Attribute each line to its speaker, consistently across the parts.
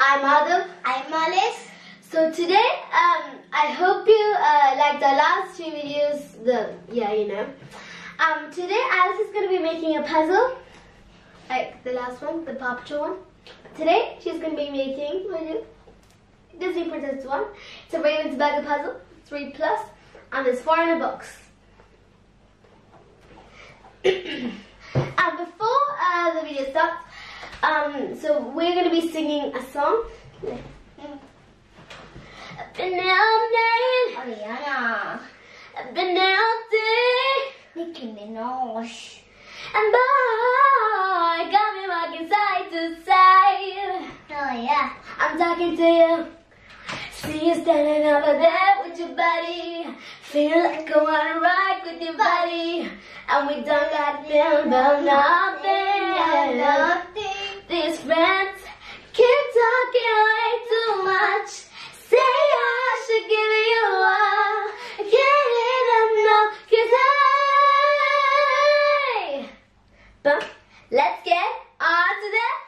Speaker 1: I'm Aadhav.
Speaker 2: I'm Aalis.
Speaker 1: So today, um, I hope you uh, like the last two videos. The yeah, you know. Um, today Aalis is going to be making a puzzle, like the last one, the Paw Patrol one. Today she's going to be making? Disney Princess one. It's a Ravensburger puzzle, three plus, and there's four in a box. and before uh, the video starts, um, so we're going to be singing a song. I've been out there,
Speaker 2: Ariana.
Speaker 1: I've
Speaker 2: Nicki Minaj.
Speaker 1: and boy, got me walking side to side.
Speaker 2: Oh yeah.
Speaker 1: I'm talking to you. See you standing over there with your buddy. Feel like I wanna rock with your buddy. And we don't got them about nothing.
Speaker 2: Nothing.
Speaker 1: These friends keep talking way too much. Say I should give you up. I can't let them know, cause I. But let's get on to the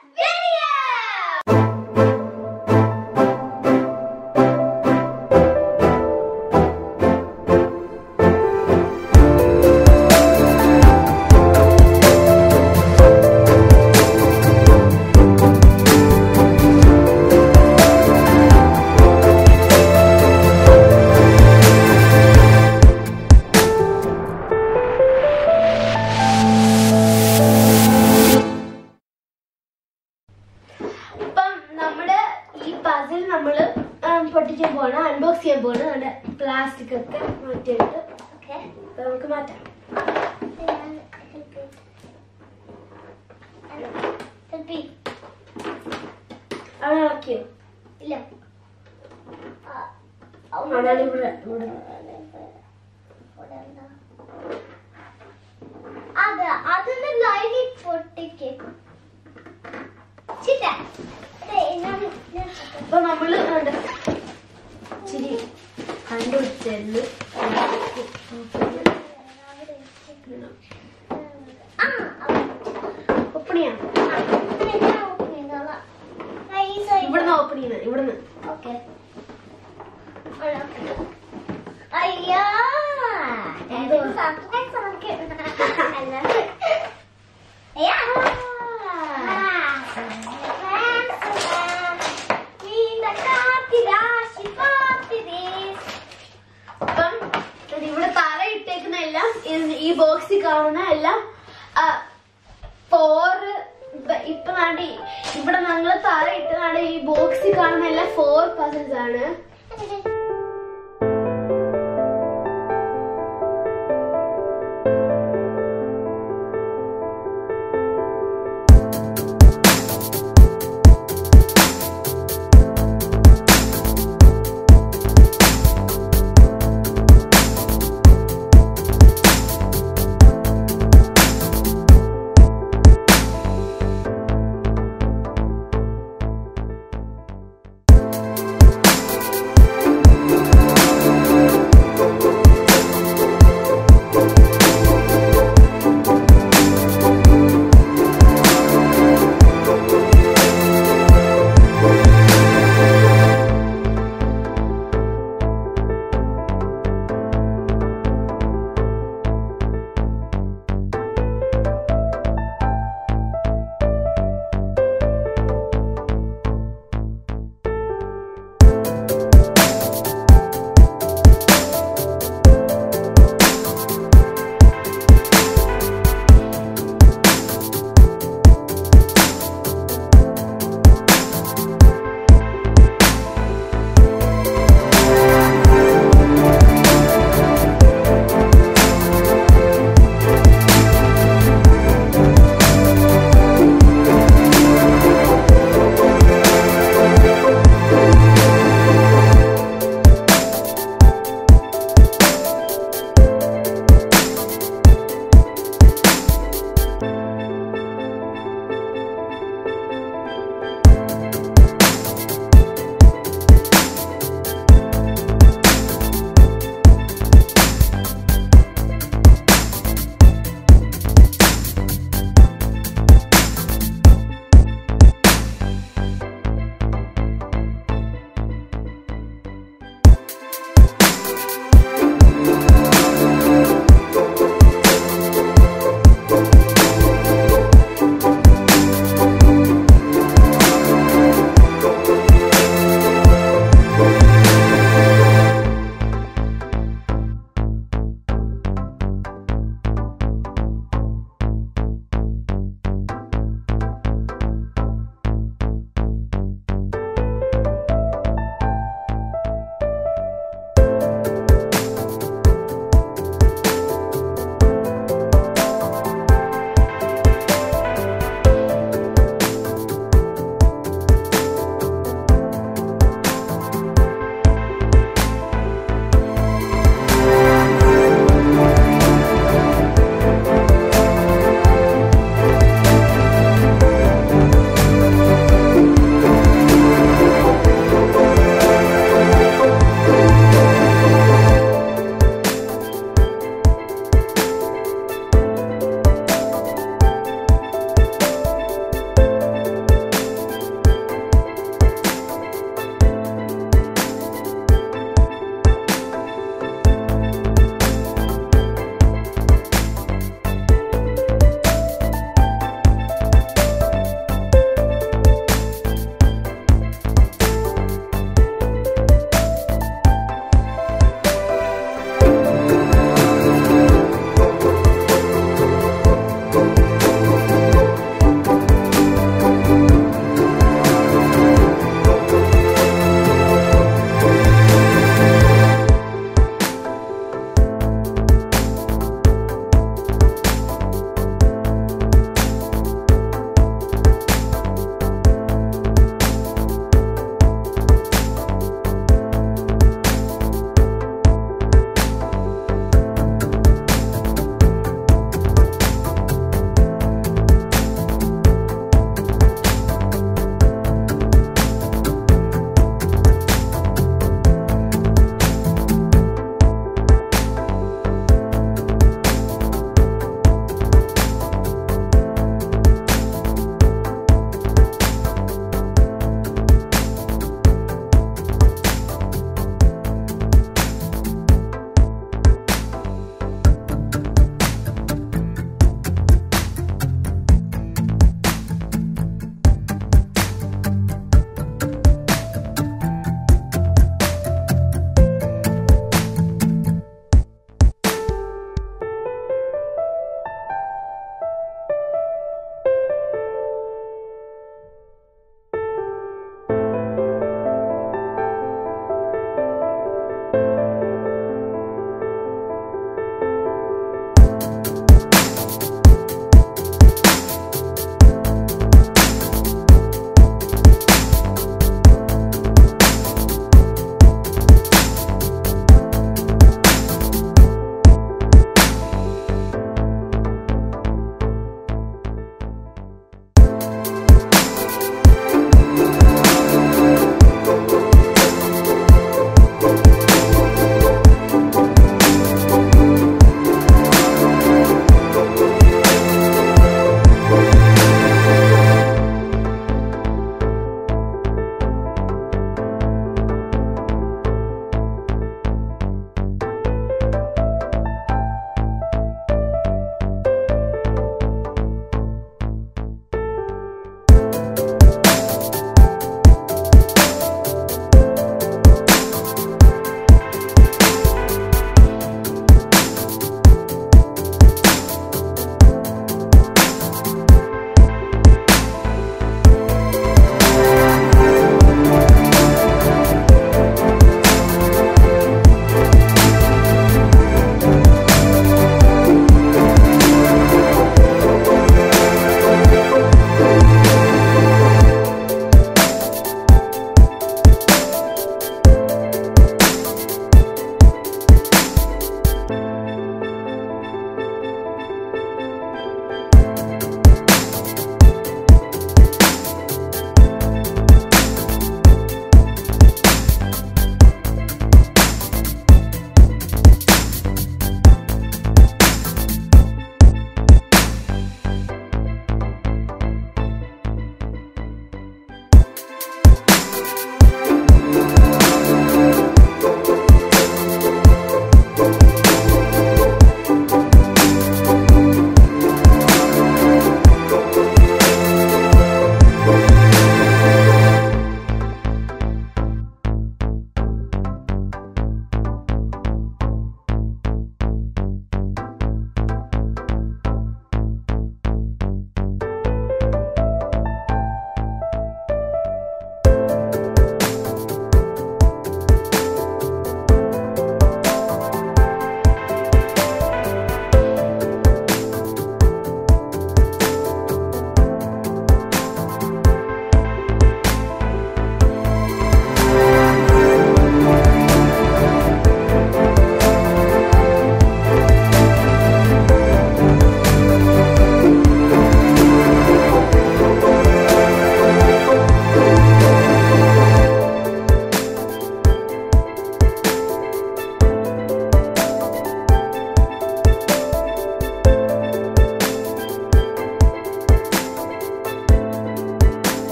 Speaker 1: അത്
Speaker 2: അതിന് ലൈനി പൊട്ടിക്ക്.
Speaker 1: അപ്പൊ നമ്മൾ ഇച്ചിരി കണ്ടുപിടിച്ചെന്ന് ഇവിടുന്ന് open ചെയ്യുന്നത് ഇവിടുന്ന്. Okay.
Speaker 2: Surprise നമുക്ക് അല്ല അയ്യാ
Speaker 1: അപ്പം ഇത് ഇവിടെ തറ ഇട്ടേക്കുന്ന എല്ലാം ഈ ബോക്സിൽ കാണുന്ന എല്ലാം ഇപ്പൊ നാട് ഇവിടെ ഞങ്ങൾ തറ ഇട്ടതാണ് ഈ ബോക്സിൽ കാണുന്ന എല്ലാം ഫോർ പേഴ്സൺസ് ആണ്.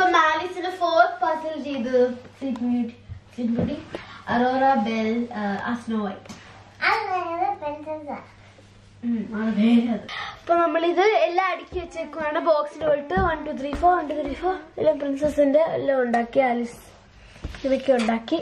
Speaker 1: for Malice in a four puzzle table. Fleet Mute, Fleet Moody, Aurora, Belle, uh, uh, Snow White. അപ്പൊ നമ്മളിത് എല്ലാം അടുക്കി വെച്ചേക്കുവാണ്. ബോക്സിലോട്ട് one two three four one two three four എല്ലാം പ്രിൻസസിന്റെ എല്ലാം ഉണ്ടാക്കി ആലിസ് ഇതൊക്കെ ഉണ്ടാക്കി.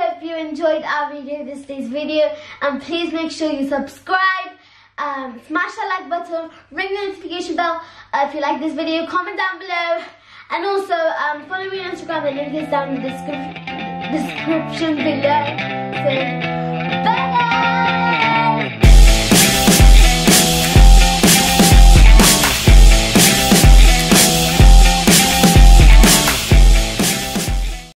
Speaker 1: Help you enjoy ah video this this video and please make sure you subscribe um, smash that like button, ring the notification bell uh, if you like this video, comment down below. And also um, follow me on Instagram, the link is down in the description, below. So!